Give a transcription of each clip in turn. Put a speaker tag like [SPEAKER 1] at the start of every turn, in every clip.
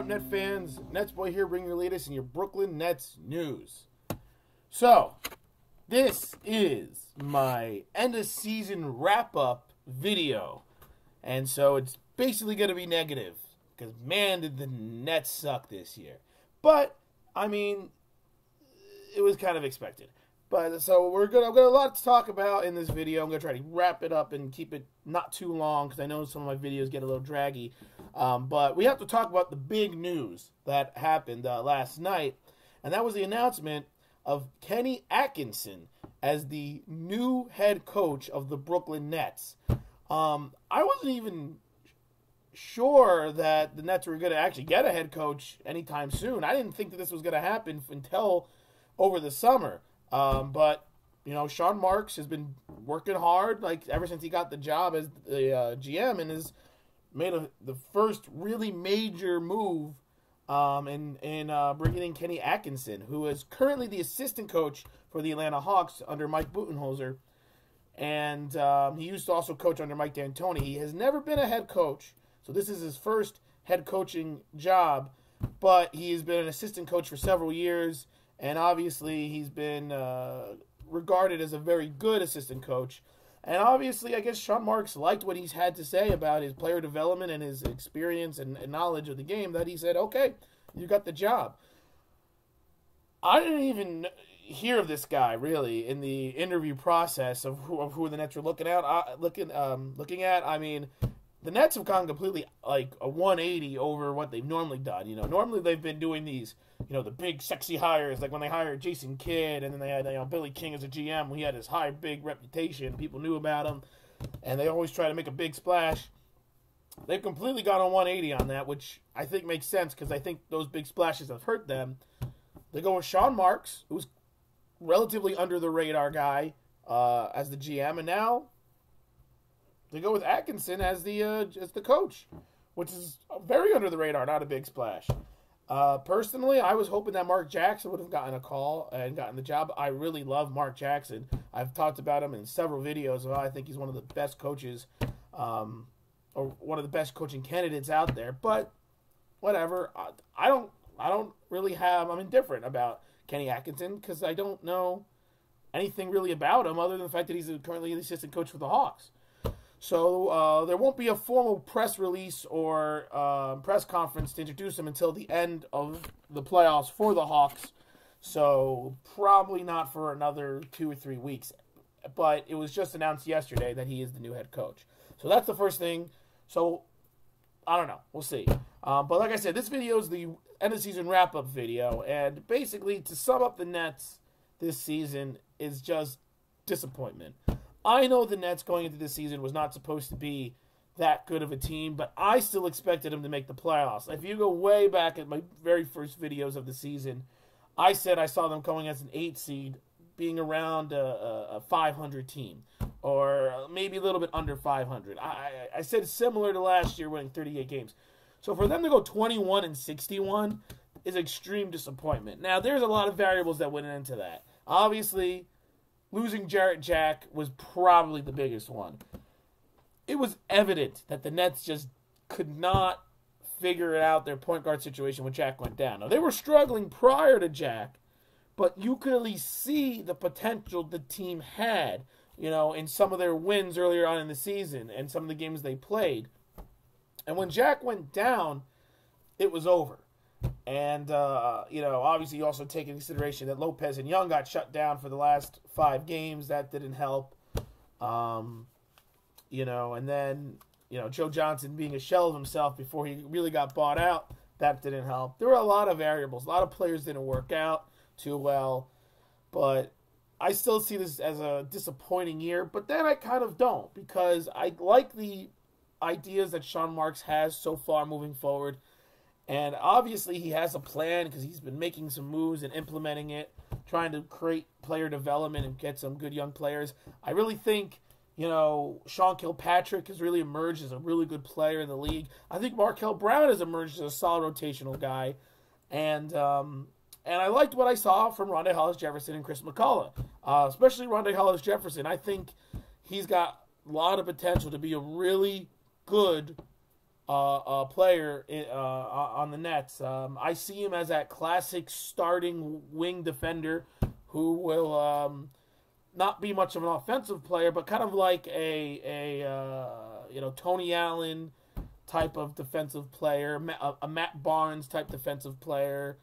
[SPEAKER 1] up, Net fans? Nets boy here, bringing your latest in your Brooklyn Nets news. So, this is my end of season wrap up video, and so it's basically going to be negative because man, did the Nets suck this year. But I mean, it was kind of expected. But so we're gonna I've got a lot to talk about in this video. I'm gonna try to wrap it up and keep it not too long because I know some of my videos get a little draggy. Um, but we have to talk about the big news that happened uh, last night, and that was the announcement of Kenny Atkinson as the new head coach of the Brooklyn Nets. Um, I wasn't even sure that the Nets were going to actually get a head coach anytime soon. I didn't think that this was going to happen until over the summer. Um, but you know, Sean Marks has been working hard, like ever since he got the job as the uh, GM, and has made a, the first really major move um, in in uh, bringing in Kenny Atkinson, who is currently the assistant coach for the Atlanta Hawks under Mike Budenholzer, and um, he used to also coach under Mike D'Antoni. He has never been a head coach, so this is his first head coaching job, but he has been an assistant coach for several years and obviously he's been uh, regarded as a very good assistant coach. And obviously, I guess Sean Marks liked what he's had to say about his player development and his experience and, and knowledge of the game. That he said, "Okay, you got the job." I didn't even hear of this guy really in the interview process of who, of who the Nets were looking at. Uh, looking um, looking at. I mean, the Nets have gone completely like a 180 over what they've normally done. You know, normally they've been doing these, you know, the big sexy hires, like when they hired Jason Kidd, and then they had you know Billy King as a GM. He had his high big reputation, people knew about him, and they always try to make a big splash. They've completely gone on 180 on that, which I think makes sense because I think those big splashes have hurt them. They go with Sean Marks, who's relatively under the radar guy uh, as the GM, and now they go with Atkinson as the uh, as the coach, which is very under the radar, not a big splash. Uh, personally, I was hoping that Mark Jackson would have gotten a call and gotten the job. I really love Mark Jackson. I've talked about him in several videos. I think he's one of the best coaches, um, or one of the best coaching candidates out there. But whatever, I, I don't, I don't really have. I'm indifferent about Kenny Atkinson because I don't know anything really about him other than the fact that he's currently the assistant coach for the Hawks. So uh, there won't be a formal press release or uh, press conference to introduce him until the end of the playoffs for the Hawks. So probably not for another two or three weeks. But it was just announced yesterday that he is the new head coach. So that's the first thing. So I don't know. We'll see. Um, but like I said, this video is the end of season wrap up video, and basically to sum up the Nets this season is just disappointment. I know the Nets going into this season was not supposed to be that good of a team, but I still expected them to make the playoffs. If you go way back at my very first videos of the season, I said I saw them going as an eight seed, being around a, a 500 team, or maybe a little bit under 500. I, I said similar to last year, winning 38 games. So for them to go 21 and 61 is extreme disappointment. Now, there's a lot of variables that went into that. Obviously, losing Jarrett Jack was probably the biggest one. It was evident that the Nets just could not figure it out their point guard situation when Jack went down. Now, they were struggling prior to Jack, but you could at least see the potential the team had, you know, in some of their wins earlier on in the season and some of the games they played. And when Jack went down, it was over. And, uh, you know, obviously you also take into consideration that Lopez and Young got shut down for the last five games. That didn't help. Um, you know, and then, you know, Joe Johnson being a shell of himself before he really got bought out. That didn't help. There were a lot of variables. A lot of players didn't work out too well. But I still see this as a disappointing year. But then I kind of don't because I like the ideas that Sean Marks has so far moving forward. And obviously, he has a plan because he's been making some moves and implementing it, trying to create player development and get some good young players. I really think, You know, Sean Kilpatrick has really emerged as a really good player in the league. I think Markel Brown has emerged as a solid rotational guy, and um, and I liked what I saw from Rondae Hollis Jefferson and Chris McCullough, uh, especially Rondae Hollis Jefferson. I think he's got a lot of potential to be a really good uh, player in, on the Nets. Um, I see him as that classic starting wing defender who will um, not be much of an offensive player, but kind of like a a uh, you know Tony Allen type of defensive player, a, Matt Barnes type defensive player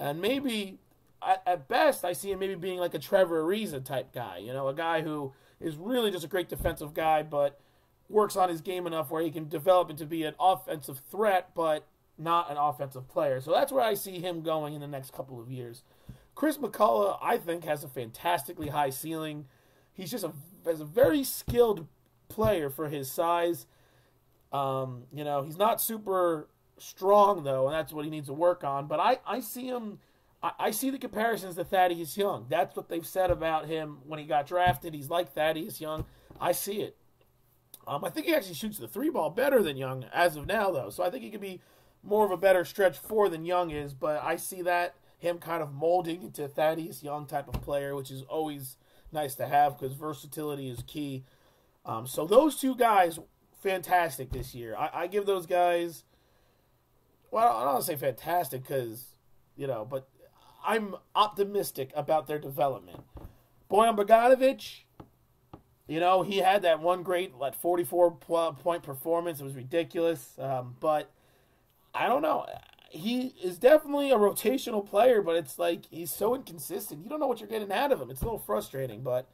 [SPEAKER 1] and maybe at, at, best I see him maybe being like a Trevor Ariza type guy. You know, a guy who is really just a great defensive guy, but works on his game enough where he can develop into be an offensive threat, but not an offensive player. So that's where I see him going in the next couple of years. Chris McCullough, I think, has a fantastically high ceiling. He's just a, a very skilled player for his size. Um, you know, he's not super strong though, and that's what he needs to work on. But I, I see him. I, I see the comparisons to Thaddeus Young. That's what they've said about him when he got drafted. He's like Thaddeus Young. I see it. Um, I think he actually shoots the three ball better than Young as of now, though. So I think he could be more of a better stretch four than Young is. But I see that him kind of molding into Thaddeus Young type of player, which is always nice to have because versatility is key. Um, so those two guys, fantastic this year. I, I give those guys well, I don't want to say fantastic because, you know, but I'm optimistic about their development. Bojan Bogdanovic, you know, he had that one great, like, 44 point performance. It was ridiculous. Um, but I don't know. He is definitely a rotational player, but it's like he's so inconsistent. You don't know what you're getting out of him. It's a little frustrating, but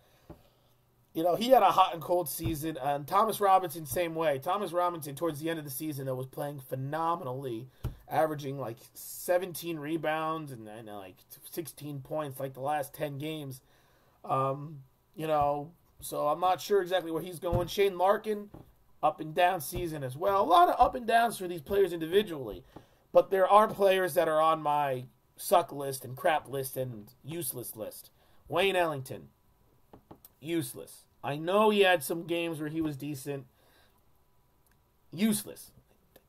[SPEAKER 1] you know, he had a hot and cold season. And Thomas Robinson, same way. Thomas Robinson, towards the end of the season, though, was playing phenomenally, averaging like 17 rebounds and, and like 16 points, like the last 10 games. Um, you know, so I'm not sure exactly where he's going. Shane Larkin, up and down season as well. A lot of up and downs for these players individually. But there are players that are on my suck list and crap list and useless list. Wayne Ellington, useless. I know he had some games where he was decent. Useless.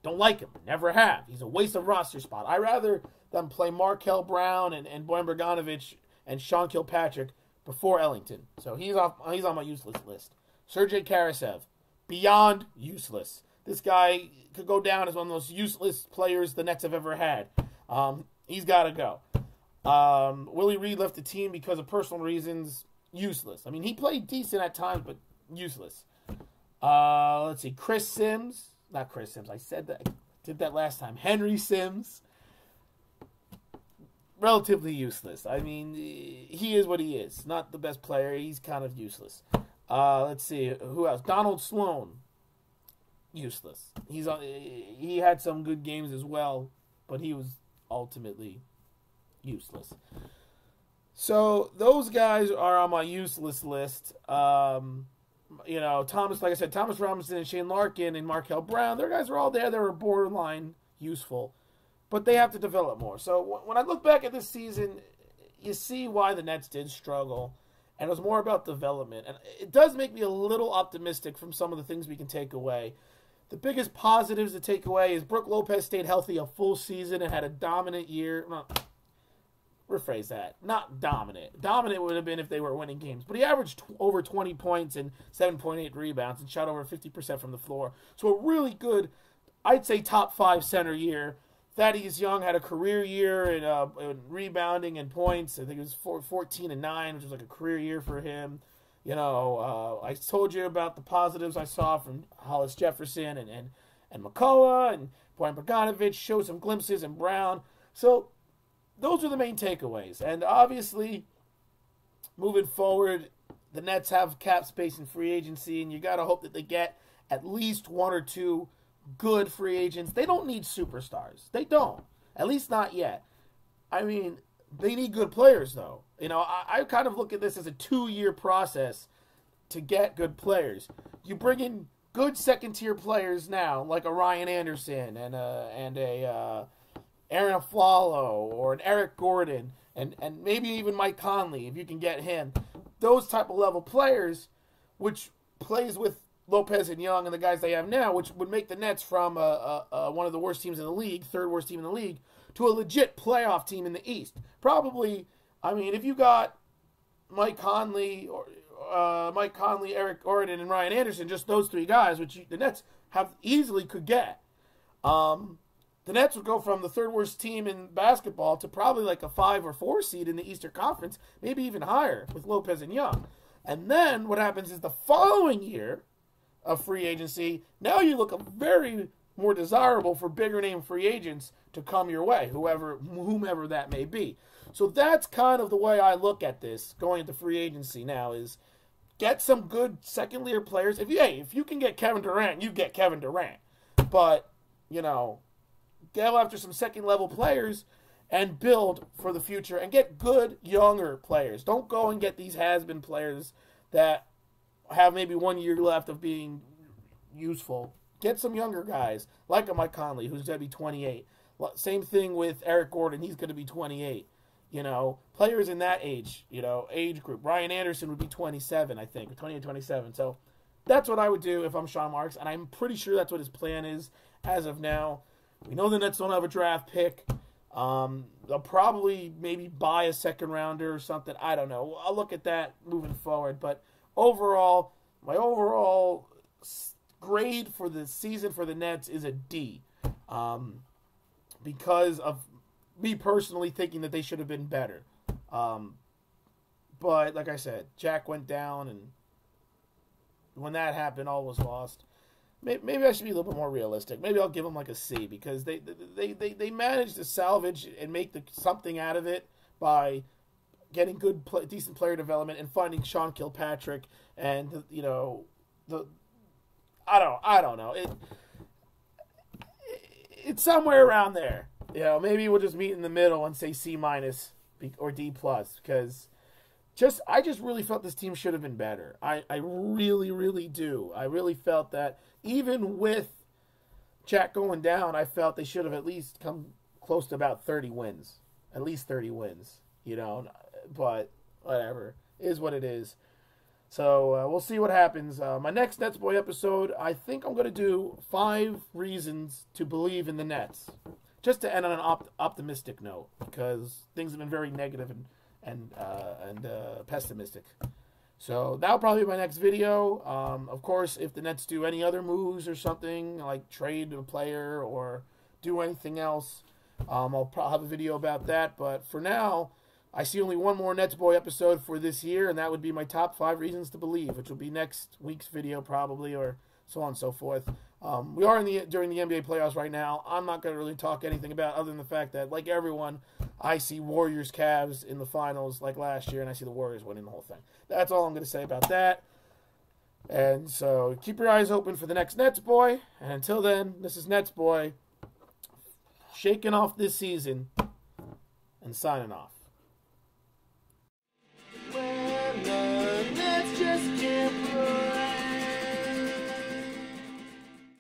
[SPEAKER 1] Don't like him. Never have. He's a waste of roster spot. I rather them play Markel Brown and, and Bogdanovic and Sean Kilpatrick before Ellington. So he's off he's on my useless list. Sergei Karasev. Beyond useless. This guy could go down as one of the most useless players the Nets have ever had. Um, he's got to go. Um, Willie Reed left the team because of personal reasons useless. I mean, he played decent at times, but useless. Uh, let's see, Chris Sims, not Chris Sims. I said that, I did that last time. Henry Sims, relatively useless. I mean, he is what he is. Not the best player. He's kind of useless. Uh, let's see, who else? Donald Sloan, useless. He's on. He had some good games as well, but he was ultimately useless. So those guys are on my useless list. Um, you know, Thomas, like I said, Thomas Robinson and Shane Larkin and Markel Brown, their guys are all there. They were borderline useful, but they have to develop more. So when I look back at this season, you see why the Nets did struggle, and it was more about development. And it does make me a little optimistic from some of the things we can take away. The biggest positives to take away is Brook Lopez stayed healthy a full season and had a dominant year. Well, rephrase that. Not dominant. Dominant would have been if they were winning games, but he averaged over 20 points and 7.8 rebounds and shot over 50% from the floor. So a really good, I'd say top five center year. Thaddeus Young had a career year in, uh, in rebounding and points. I think it was four, 14 and 9, which was like a career year for him. You know, uh, I told you about the positives I saw from Hollis Jefferson and, and, and McCullough and Bojan Bogdanovic, showed some glimpses and Brown. So those are the main takeaways. And obviously, moving forward, the Nets have cap space in free agency, and you got to hope that they get at least one or two good free agents. They don't need superstars. They don't. At least not yet. I mean, they need good players, though. You know, I, I kind of look at this as a two year process to get good players. You bring in good second tier players now, like a Ryan Anderson and a and a uh, Arron Afflalo or an Eric Gordon and, and maybe even Mike Conley if you can get him. Those type of level players, which plays with Lopez and Young and the guys they have now, which would make the Nets from a, a, a, one of the worst teams in the league, third worst team in the league, to a legit playoff team in the East. Probably, I mean, if you got Mike Conley or uh, Mike Conley, Eric Gordon, and Ryan Anderson, just those three guys, which you, the Nets have easily could get. Um, the Nets would go from the third worst team in basketball to probably like a five or four seed in the Eastern Conference, maybe even higher with Lopez and Young. And then what happens is the following year of free agency, now you look very more desirable for bigger name free agents to come your way, whoever whomever that may be. So that's kind of the way I look at this going into free agency now is get some good second year players. If you hey, if you can get Kevin Durant, you get Kevin Durant. But, you know, go after some second level players and build for the future and get good younger players. Don't go and get these has been players that have maybe one year left of being useful. Get some younger guys like a Mike Conley, who's going to be 28. Same thing with Eric Gordon. He's going to be 28. You know, players in that age, you know, age group. Ryan Anderson would be 27, I think, 28, 27. So that's what I would do if I'm Sean Marks, and I'm pretty sure that's what his plan is as of now. We know the Nets don't have a draft pick. Um, they'll probably maybe buy a second rounder or something. I don't know. I'll look at that moving forward. But overall, my overall grade for the season for the Nets is a D. Um, because of me personally thinking that they should have been better. Um, but like I said, Jack went down, and when that happened, all was lost maybe I should be a little bit more realistic. Maybe I'll give them like a C because they they they, they managed to salvage and make the, something out of it by getting good, decent player development and finding Sean Kilpatrick and you know the I don't I don't know it. It's somewhere around there. You know, maybe we'll just meet in the middle and say C minus or D plus because just I just really felt this team should have been better. I, I really, really do. I really felt that even with Jack going down, I felt they should have at least come close to about 30 wins. At least 30 wins, you know. But whatever. It is what it is. So uh, we'll see what happens. Uh, my next Nets Boy episode, I think I'm going to do five reasons to believe in the Nets. Just to end on an op- optimistic note, because things have been very negative and and uh, and uh, pessimistic. So that'll probably be my next video. Um, of course, if the Nets do any other moves or something like trade a player or do anything else, um, I'll probably have a video about that. But for now, I see only one more Nets Boy episode for this year, and that would be my top five reasons to believe, which will be next week's video probably, or so on and so forth. Um, we are in the during the NBA playoffs right now. I'm not going to really talk anything about other than the fact that, like everyone, I see Warriors Cavs in the finals like last year, and I see the Warriors winning the whole thing. That's all I'm going to say about that. And so keep your eyes open for the next Nets boy. And until then, this is Nets boy shaking off this season and signing off.